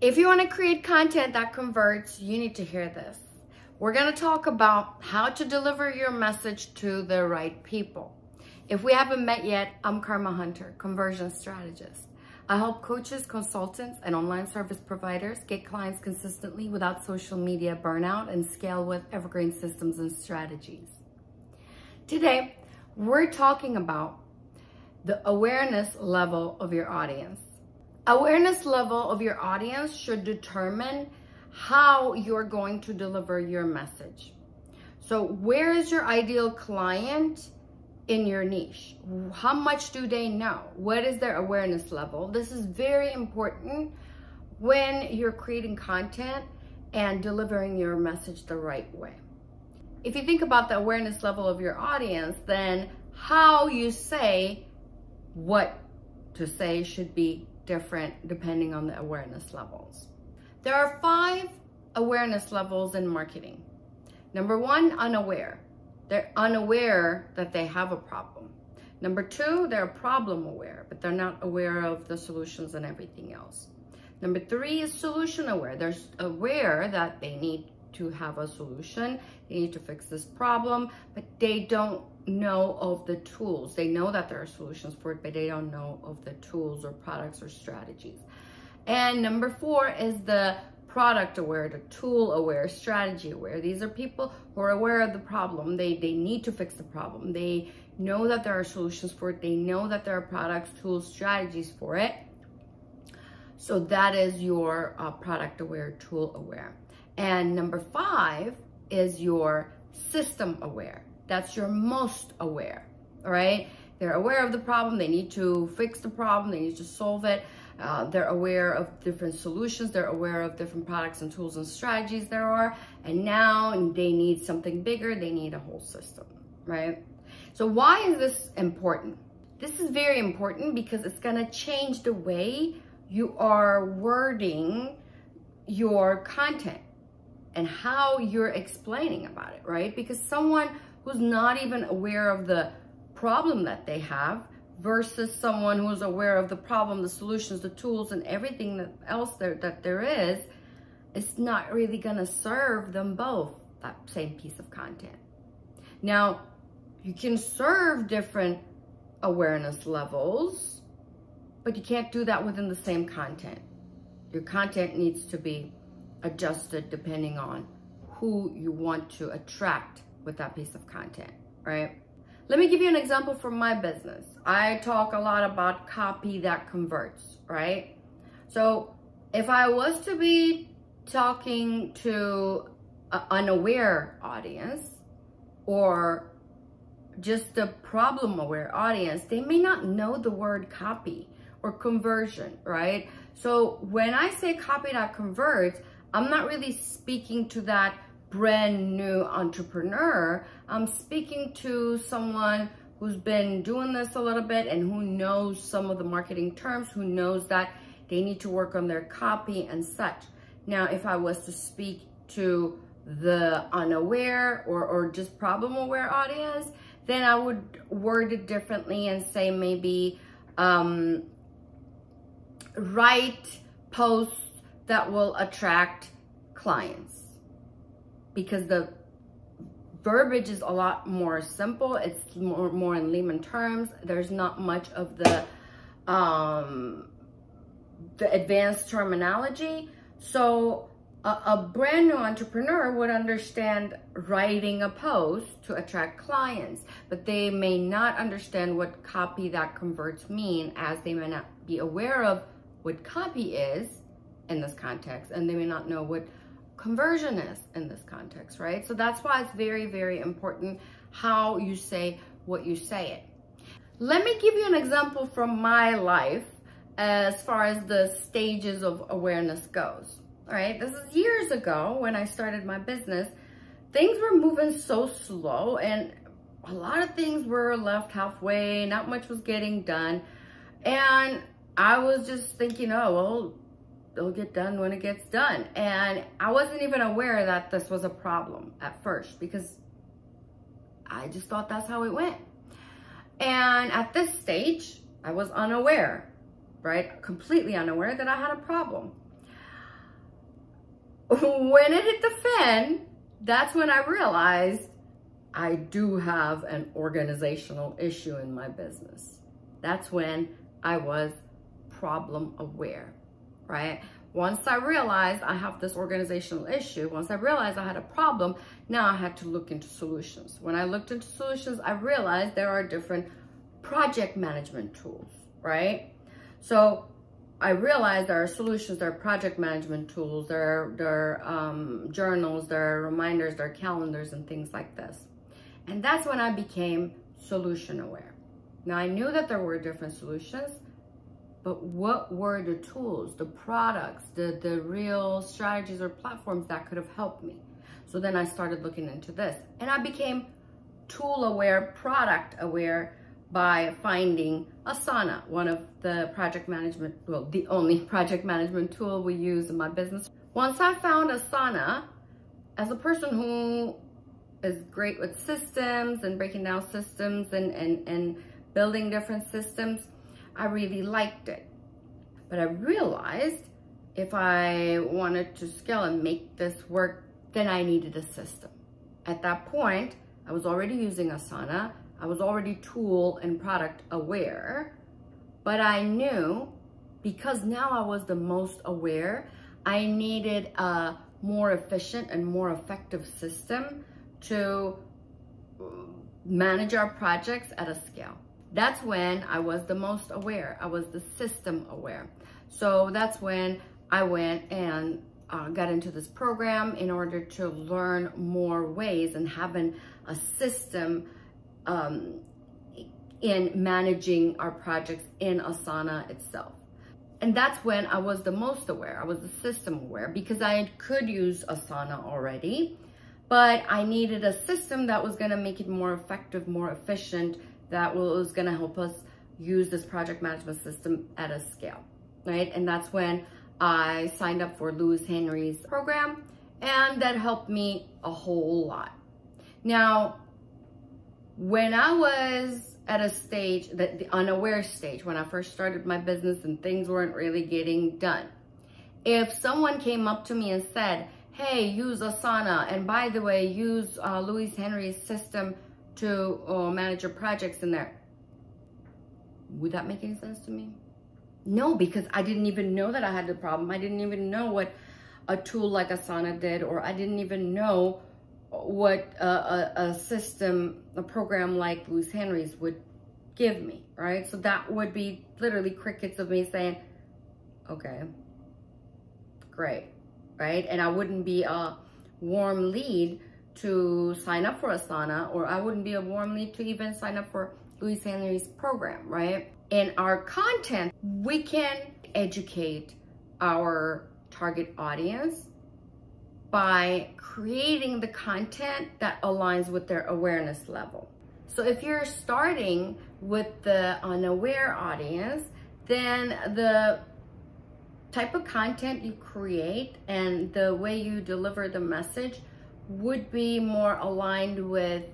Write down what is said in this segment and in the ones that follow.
If you want to create content that converts, you need to hear this. We're going to talk about how to deliver your message to the right people. If we haven't met yet, I'm Karma Hunter, conversion strategist. I help coaches, consultants, and online service providers get clients consistently without social media burnout and scale with evergreen systems and strategies. Today, we're talking about the awareness level of your audience. Awareness level of your audience should determine how you're going to deliver your message. So where is your ideal client in your niche? How much do they know? What is their awareness level? This is very important when you're creating content and delivering your message the right way. If you think about the awareness level of your audience, then how you say what to say should be different depending on the awareness levels. There are five awareness levels in marketing. Number one, unaware. They're unaware that they have a problem. Number two, they're problem aware, but they're not aware of the solutions and everything else. Number three is solution aware. They're aware that they need to have a solution. They need to fix this problem, but they don't know of the tools. They know that there are solutions for it, but they don't know of the tools or products or strategies. And number four is the product aware, the tool aware, strategy aware. These are people who are aware of the problem. They, they need to fix the problem. They know that there are solutions for it. They know that there are products, tools, strategies for it. So that is your uh, product aware, tool aware. And number five is your system aware. That's your most aware, all right? They're aware of the problem. They need to fix the problem. They need to solve it. Uh, they're aware of different solutions. They're aware of different products and tools and strategies there are. And now they need something bigger. They need a whole system, right? So why is this important? This is very important because it's going to change the way you are wording your content and how you're explaining about it, right? Because someone who's not even aware of the problem that they have versus someone who's aware of the problem, the solutions, the tools, and everything that else there, that there is, it's not really gonna serve them both, that same piece of content. Now, you can serve different awareness levels, but you can't do that within the same content. Your content needs to be adjusted depending on who you want to attract with that piece of content, right? Let me give you an example from my business. I talk a lot about copy that converts, right? So if I was to be talking to an unaware audience or just a problem aware audience, they may not know the word copy or conversion, right? So when I say copy that converts, I'm not really speaking to that brand new entrepreneur. I'm speaking to someone who's been doing this a little bit and who knows some of the marketing terms, who knows that they need to work on their copy and such. Now, if I was to speak to the unaware or, or just problem aware audience, then I would word it differently and say maybe um, write posts that will attract clients because the verbiage is a lot more simple. It's more, more in layman terms. There's not much of the, um, the advanced terminology. So a, a, brand new entrepreneur would understand writing a post to attract clients, but they may not understand what copy that converts mean as they may not be aware of what copy is in this context and they may not know what conversion is in this context, right? So that's why it's very, very important how you say what you say it. Let me give you an example from my life as far as the stages of awareness goes. All right, this is years ago when I started my business. Things were moving so slow and a lot of things were left halfway, not much was getting done. And I was just thinking, oh, well, it'll get done when it gets done. And I wasn't even aware that this was a problem at first because I just thought that's how it went. And at this stage, I was unaware, right? Completely unaware that I had a problem. when it hit the fan, that's when I realized I do have an organizational issue in my business. That's when I was problem aware, right? Once I realized I have this organizational issue, once I realized I had a problem, now I had to look into solutions. When I looked into solutions, I realized there are different project management tools, right? So I realized there are solutions, there are project management tools, there are, there are um, journals, there are reminders, there are calendars and things like this. And that's when I became solution aware. Now I knew that there were different solutions, but what were the tools, the products, the, the real strategies or platforms that could have helped me? So then I started looking into this and I became tool aware, product aware by finding Asana, one of the project management, well, the only project management tool we use in my business. Once I found Asana, as a person who is great with systems and breaking down systems and, and, and building different systems, I really liked it. But I realized if I wanted to scale and make this work, then I needed a system. At that point, I was already using Asana. I was already tool and product aware, but I knew because now I was the most aware, I needed a more efficient and more effective system to uh, manage our projects at a scale that's when I was the most aware. I was the system aware. So that's when I went and uh, got into this program in order to learn more ways and having a system um, in managing our projects in Asana itself. And that's when I was the most aware. I was the system aware because I could use Asana already, but I needed a system that was gonna make it more effective, more efficient, that was gonna help us use this project management system at a scale, right? And that's when I signed up for Lewis Henry's program and that helped me a whole lot. Now, when I was at a stage, that the unaware stage, when I first started my business and things weren't really getting done, if someone came up to me and said, hey, use Asana, and by the way, use uh, Lewis Henry's system to uh, manage your projects in there. Would that make any sense to me? No, because I didn't even know that I had the problem. I didn't even know what a tool like Asana did, or I didn't even know what a, a, a system, a program like Lewis Henry's would give me, right? So that would be literally crickets of me saying, okay, great, right? And I wouldn't be a warm lead to sign up for Asana or I wouldn't be a warm lead to even sign up for Lewis Henry's program, right? In our content, we can educate our target audience by creating the content that aligns with their awareness level. So if you're starting with the unaware audience, then the type of content you create and the way you deliver the message would be more aligned with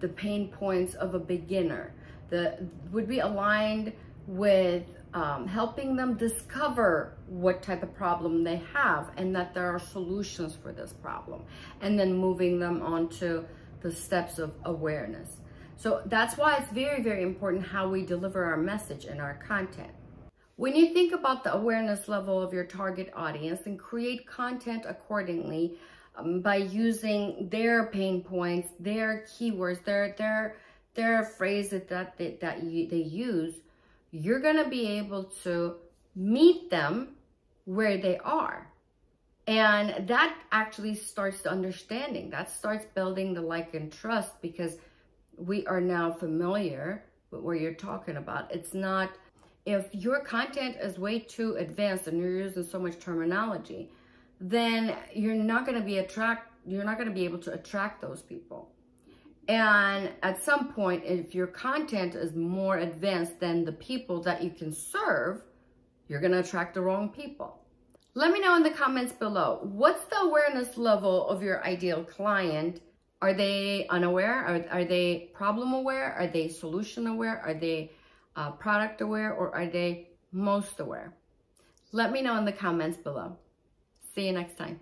the pain points of a beginner. The would be aligned with um, helping them discover what type of problem they have and that there are solutions for this problem and then moving them on to the steps of awareness. So that's why it's very, very important how we deliver our message and our content. When you think about the awareness level of your target audience and create content accordingly, um, by using their pain points, their keywords, their their their phrases that they, that you, they use, you're gonna be able to meet them where they are. And that actually starts the understanding. That starts building the like and trust because we are now familiar with what you're talking about. It's not, if your content is way too advanced and you're using so much terminology, then you're not going to be attract you're not going to be able to attract those people. And at some point, if your content is more advanced than the people that you can serve, you're going to attract the wrong people. Let me know in the comments below, what's the awareness level of your ideal client? Are they unaware? Are, are they problem aware? Are they solution aware? Are they uh, product aware? Or are they most aware? Let me know in the comments below. See you next time.